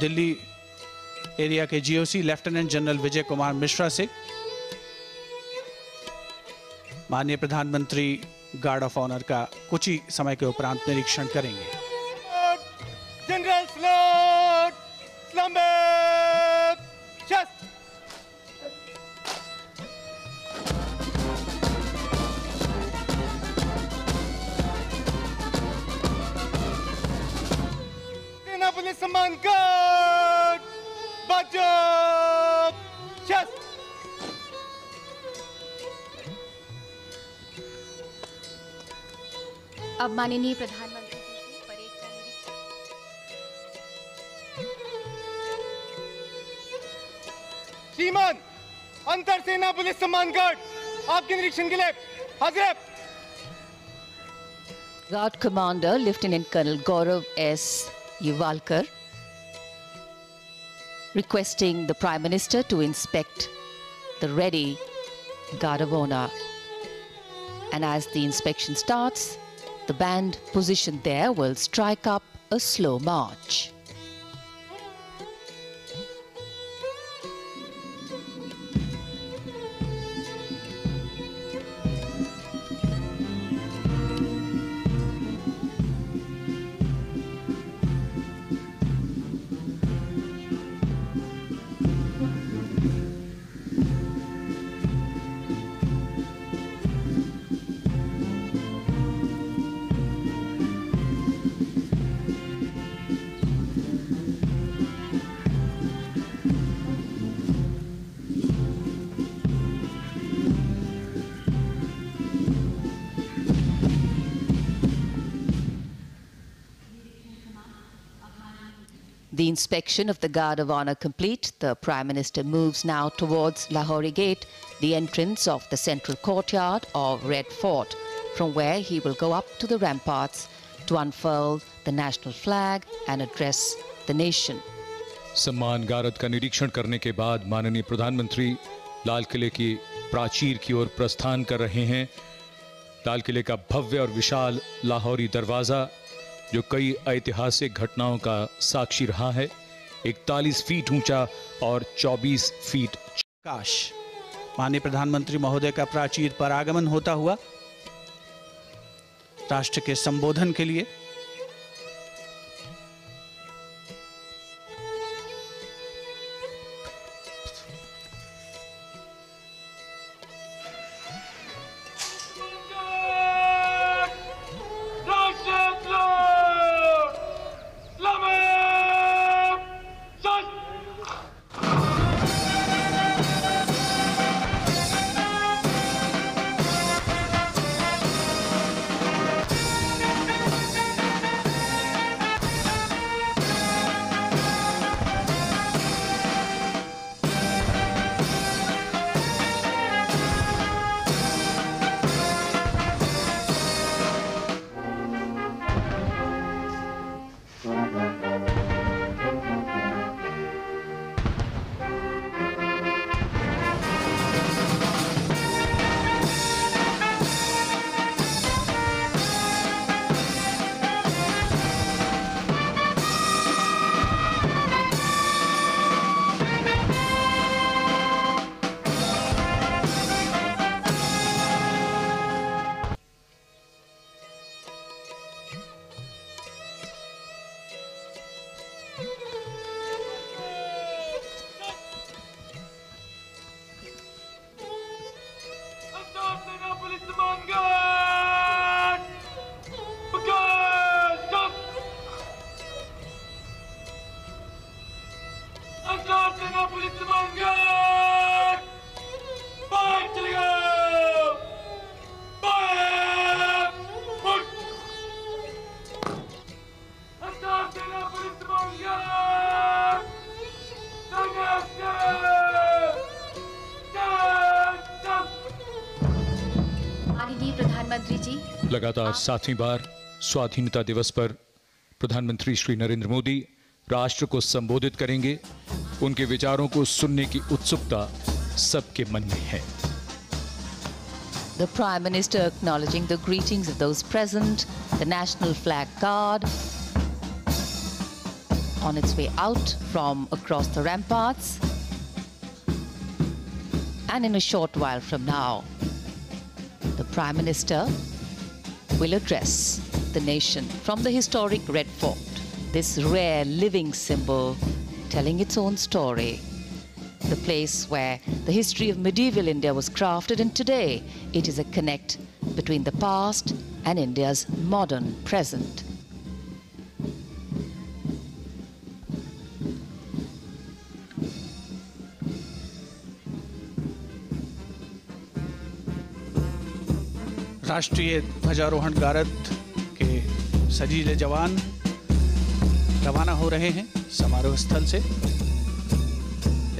Delhi area के GOC lieutenant general Vijay Kumar Mishra से माननीय प्रधानमंत्री गार्ड ऑफ़ ऑनर का कुछ ही समय के उपरांत निरीक्षण करेंगे! Slumber! सेना पुलिस सम्मान गार्ड अब माननीय प्रधानमंत्री श्रीमान अंतर सेना पुलिस सम्मान गार्ड आपके निरीक्षण के लिए हाजिर है Guard Commander Lieutenant Colonel Gaurav S. Yuvalkar requesting the Prime Minister to inspect the ready Guard of Honor. And as the inspection starts, the band positioned there will strike up a slow march. The inspection of the Guard of Honor complete, the Prime Minister moves now towards Lahori Gate, the entrance of the central courtyard of Red Fort, from where he will go up to the ramparts to unfurl the national flag and address the nation. सम्मान गारद का निरीक्षण करने के बाद माननीय प्रधानमंत्री लाल किले की प्राचीर की ओर प्रस्थान कर रहे हैं लाल किले का भव्य और विशाल लाहौरी दरवाजा जो कई ऐतिहासिक घटनाओं का साक्षी रहा है। 41 फीट ऊँचा और 24 फीट काश माननीय प्रधानमंत्री महोदय का प्राचीर पर आगमन होता हुआ, राष्ट्र के संबोधन के लिए लगातार सातवीं बार स्वाधीनता दिवस पर प्रधानमंत्री श्री नरेंद्र मोदी राष्ट्र को संबोधित करेंगे उनके विचारों को सुनने की उत्सुकता सबके मन में है The Prime Minister acknowledging the greetings of those present, the National Flag Guard, on its way out from across the ramparts. And in a short while from now, the Prime Minister will address the nation from the historic Red Fort, this rare living symbol telling its own story. The place where the history of medieval India was crafted, and today it is a connect between the past and India's modern present. राष्ट्रीय ध्वजारोहण गारद के सजीले जवान रवाना हो रहे हैं समारोह स्थल से।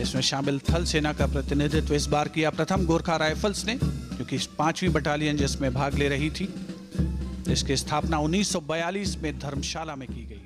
इसमें शामिल थल सेना का प्रतिनिधित्व इस बार किया। प्रथम गोरखा राइफल्स ने, क्योंकि पांचवी बटालियन जिसमें भाग ले रही थी, इसकी स्थापना 1942 में धर्मशाला में की गई।